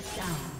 Shut down.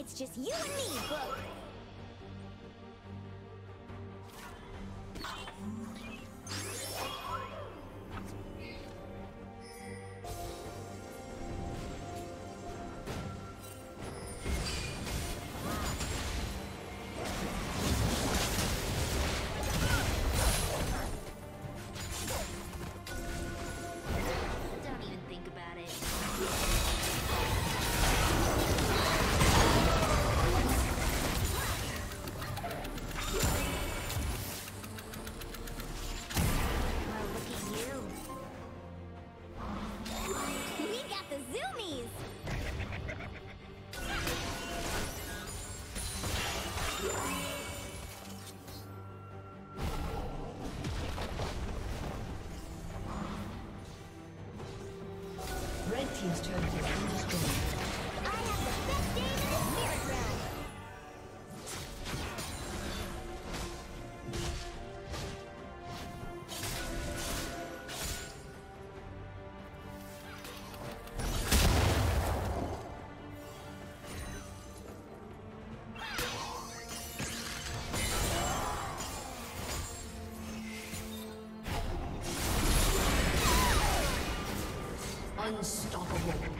It's just you and me, Book. Unstoppable.